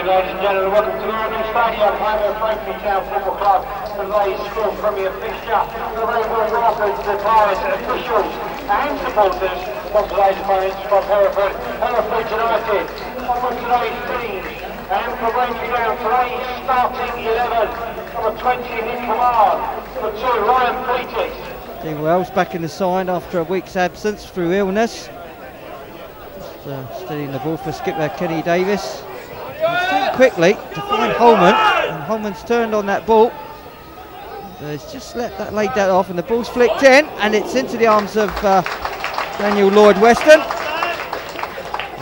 ladies and gentlemen. Welcome to the Royal Stadium, home of Franklin Town Football Club. Today's Skrill Premier fixture. The very warm welcome the players, officials and supporters of today's opponents from Hereford. Hereford United. From today's teams and for breaking down today's starting 11. Number 20 in command. Number 2, Ryan Peters. Dean Wells back in the side after a week's absence through illness. Just uh, steadying the ball for skipper Kenny Davis. Quickly to find Holman, and Holman's turned on that ball. So he's just let that laid that off, and the ball's flicked in, and it's into the arms of uh, Daniel Lloyd Weston.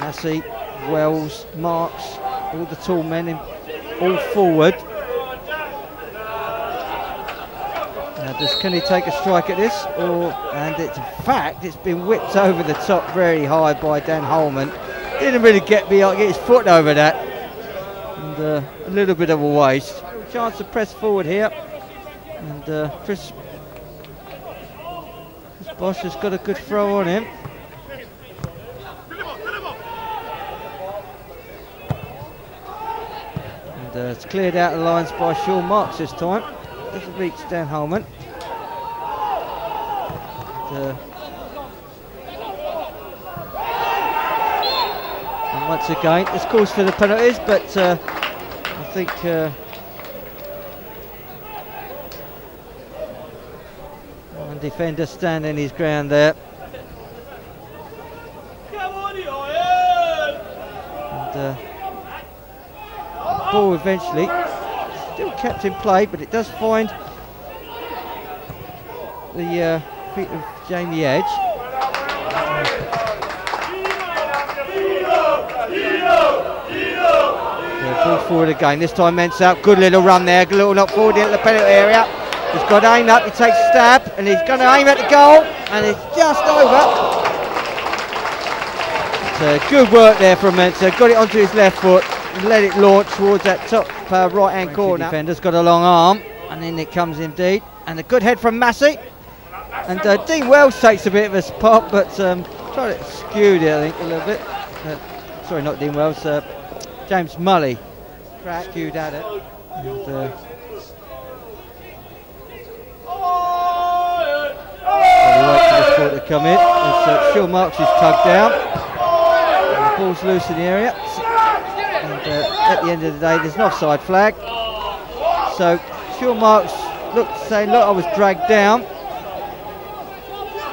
Massey, Wells, Marks, all the tall men in, all forward. Now, does Kenny take a strike at this? Or and it's in fact it's been whipped over the top very high by Dan Holman. Didn't really get me get his foot over that. And uh, a little bit of a waste. Chance to press forward here. And uh, Chris, Chris Bush has got a good throw on him. And uh, it's cleared out the lines by Sean Marks this time. Doesn't reach Dan Holman. And, uh, and once again, this calls for the penalties, but uh, I think uh, one defender standing his ground there. And, uh, ball eventually still kept in play, but it does find the uh, feet of Jamie Edge. Ball forward again. This time Mensah, good little run there, good little knock forward into the penalty area. He's got to aim up, he takes a stab, and he's going to aim at the goal, and it's just over. So good work there from Mensah, got it onto his left foot, let it launch towards that top uh, right hand corner. Defender's got a long arm, and in it comes indeed. And a good head from Massey. And uh, Dean Wells takes a bit of a spot, but um, tried to skew it, I think, a little bit. Uh, sorry, not Dean Wells, uh, James Mully. Skewed at it. And, uh, the to come in. Sean Marks is tugged down. And the ball's loose in the area. And uh, at the end of the day, there's an offside flag. So Sean Marks looked saying, look, I was dragged down.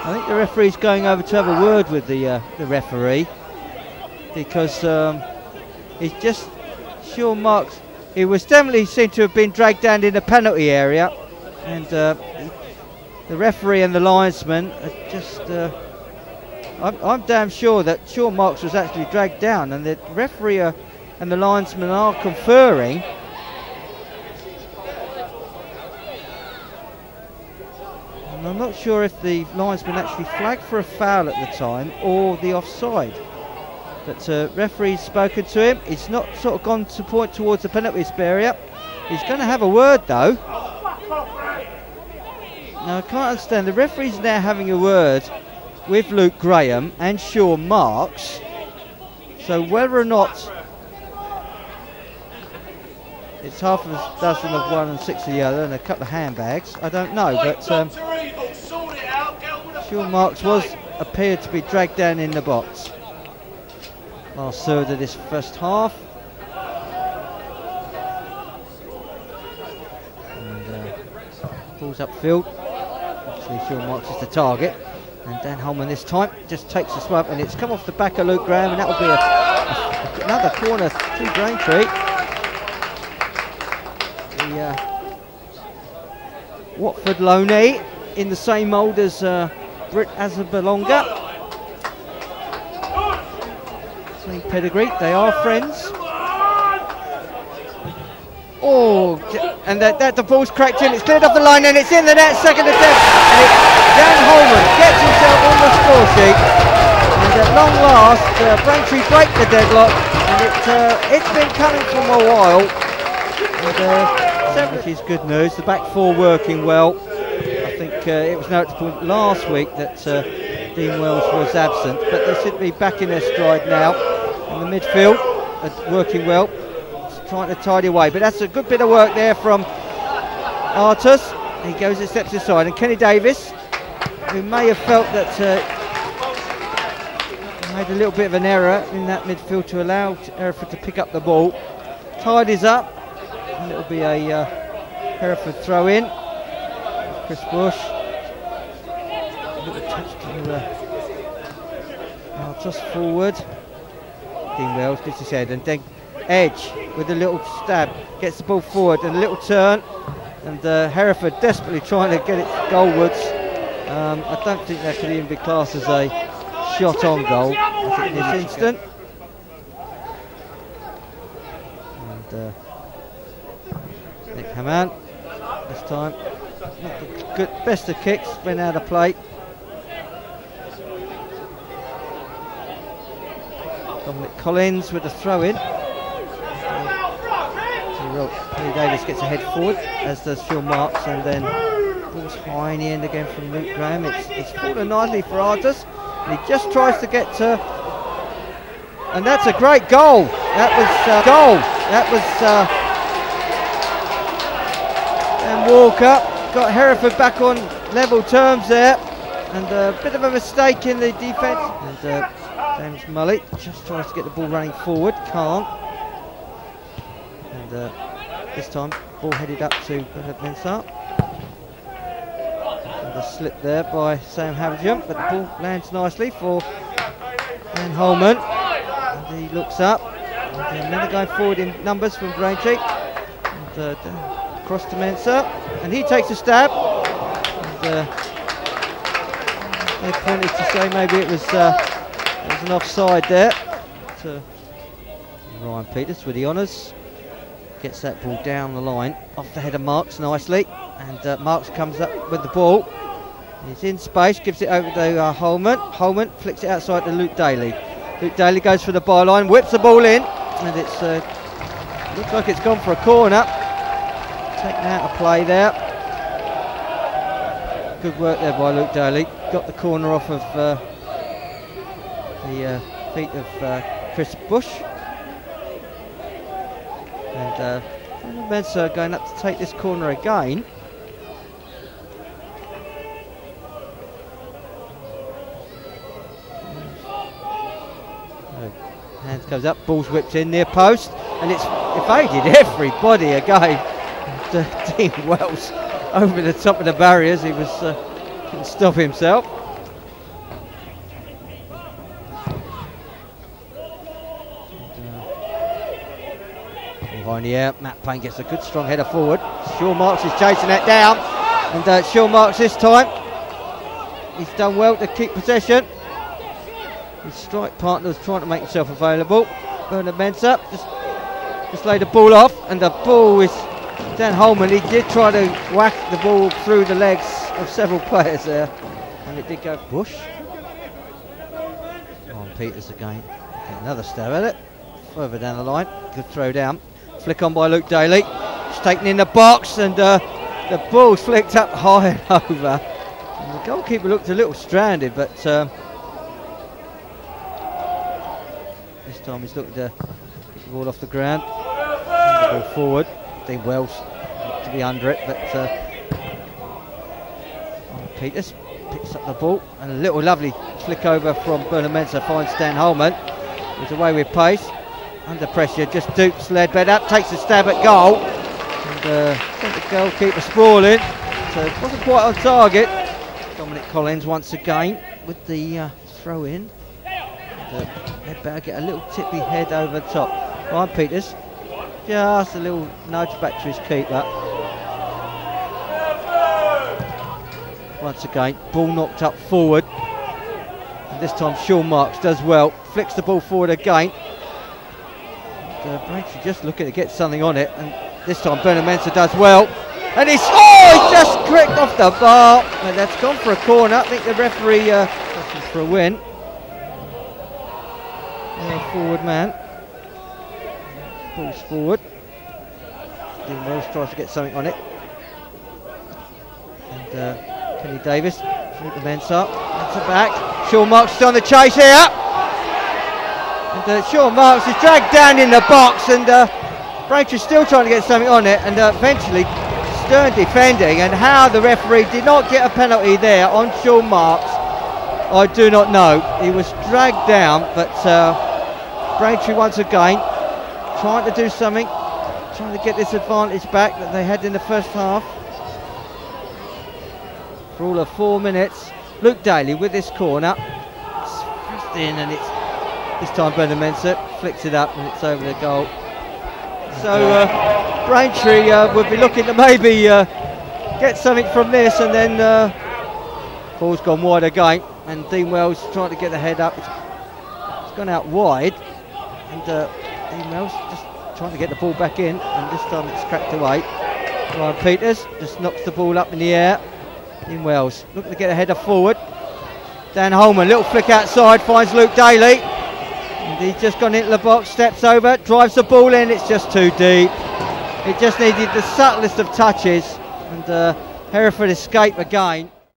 I think the referee's going over to have a word with the uh, the referee because um, he's just Sean Marks. He was definitely seen to have been dragged down in the penalty area, and uh, the referee and the linesman are just. Uh, I'm, I'm damn sure that Sean Marks was actually dragged down, and the referee uh, and the linesman are conferring. And I'm not sure if the linesman actually flagged for a foul at the time or the offside. But uh, referee's spoken to him. He's not sort of gone to point towards the penalty area. He's going to have a word though. Now I can't understand. The referee's now having a word with Luke Graham and Sean Marks. So whether or not it's half a dozen of one and six of the other and a couple of handbags, I don't know. But um, Sean Marks was appeared to be dragged down in the box. Last third of this first half. And uh, balls upfield. Actually, Sean Marks is the target. And Dan Holman this time just takes a swap and it's come off the back of Luke Graham and that will be a, a, another corner to Braintree. The uh, Watford loanee in the same mould as uh, Britt Assombalonga. Same pedigree, they are friends. Oh, and that, that the ball's cracked in, it's cleared off the line and it's in the net, second attempt. And it, Dan Holman gets himself on the score sheet. And at long last, uh, Braintree break the deadlock. And it, uh, it's been coming from a while. And, uh, which is good news. The back four working well. I think uh, it was noted last week that uh, Dean Wells was absent, but they should be back in their stride now. In the midfield, uh, working well. trying to tidy away. But that's a good bit of work there from Artus. He goes and steps aside, and Kenny Davis, who may have felt that uh, made a little bit of an error in that midfield to allow Hereford to pick up the ball, tidies up, and it'll be a uh, Hereford throw in. Chris Bush, a little touch to uh, Artus forward. Dean Wells gets his head, and then Edge with a little stab gets the ball forward and a little turn and uh, Hereford desperately trying to get it goalwards. Um, I don't think that could even be classed as a shot on goal in this instant. And uh, Nick Haman this time, not the good, best of kicks, went out of play. Dominic Collins with the throw in. Kenny Davis gets a head forward, as does Phil Marks, and then ball's high in the end again from Luke Graham. It's, it's fallen nicely for Artus, and he just tries to get to, and that's a great goal. That was uh, goal. That was, uh, and Walker got Hereford back on level terms there, and a bit of a mistake in the defence. And uh, James Mullet just tries to get the ball running forward, can't. And uh, this time, ball headed up to Mensah. A slip there by Sam Havajum, but the ball lands nicely for Dan Holman. And he looks up. And then going forward in numbers from Braintree. And uh, across to Mensah. And he takes a stab. And, uh, they pointed to say maybe it was, uh, was an offside there. To Ryan Peters with the honours. Gets that ball down the line, off the head of Marks nicely. And uh, Marks comes up with the ball. He's in space, gives it over to uh, Holman. Holman flicks it outside to Luke Daly. Luke Daly goes for the byline, whips the ball in, and it's uh, looks like it's gone for a corner. Taken out of play there. Good work there by Luke Daly. Got the corner off of uh, uh, feet of uh, Chris Bush. And uh, Mensah going up to take this corner again. Hands goes up, ball's whipped in near post, and it's evaded everybody again. Dean Wells over the top of the barriers, he was uh, couldn't stop himself. Behind the air. Matt Payne gets a good strong header forward. Sean Marks is chasing that down. And uh, Sean Marks this time. He's done well to keep possession. His strike partner is trying to make himself available. Bernard Mensah just, just laid the ball off. And the ball is Dan Holman. He did try to whack the ball through the legs of several players there. And it did go Bush. On Peters again. Another stab at it. Further down the line. Good throw down. Flick on by Luke Daly. It's taken in the box and uh, the ball's flicked up high and over. And the goalkeeper looked a little stranded, but um, this time he's looked to get the ball off the ground. Ball forward. Dean Wells to be under it, but uh, Peters picks up the ball and a little lovely flick over from Bernard Mensah finds Dan Holman. He's away with pace under pressure, just dupes Ledbetter, takes a stab at goal, and uh, sent the goalkeeper sprawling, so it wasn't quite on target. Dominic Collins once again with the uh, throw in. And, uh, Ledbetter get a little tippy head over the top. Ryan Peters, just a little nudge back to his keeper. Once again, ball knocked up forward. And this time Sean Marks does well, flicks the ball forward again uh, just looking to get something on it, and this time Bernard Mensah does well. And he's oh, he just cricked off the bar, and that's gone for a corner. I think the referee uh, for a win. Yeah, forward man, pulls forward. Dean Wells tries to get something on it, and uh, Kenny Davis, the Mensah, that's a back. Sean Marks on the chase here. Uh, Sean Marks is dragged down in the box and uh, Braintree still trying to get something on it, and uh, eventually Stern defending, and how the referee did not get a penalty there on Sean Marks, I do not know. He was dragged down, but uh, Braintree once again trying to do something, trying to get this advantage back that they had in the first half. For all of four minutes, Luke Daly with this corner, it's in, and it's this time Bernard Mensah flicks it up, and it's over the goal. So uh, Braintree uh, would be looking to maybe uh, get something from this, and then uh, ball's gone wide again, and Dean Wells trying to get the head up. it's, gone out wide, and uh, Dean Wells just trying to get the ball back in, and this time it's cracked away. Ryan Peters just knocks the ball up in the air. Dean Wells looking to get a header forward. Dan Holman, little flick outside, finds Luke Daly. And he's just gone into the box, steps over, drives the ball in, it's just too deep. It just needed the subtlest of touches, and uh, Hereford escape again.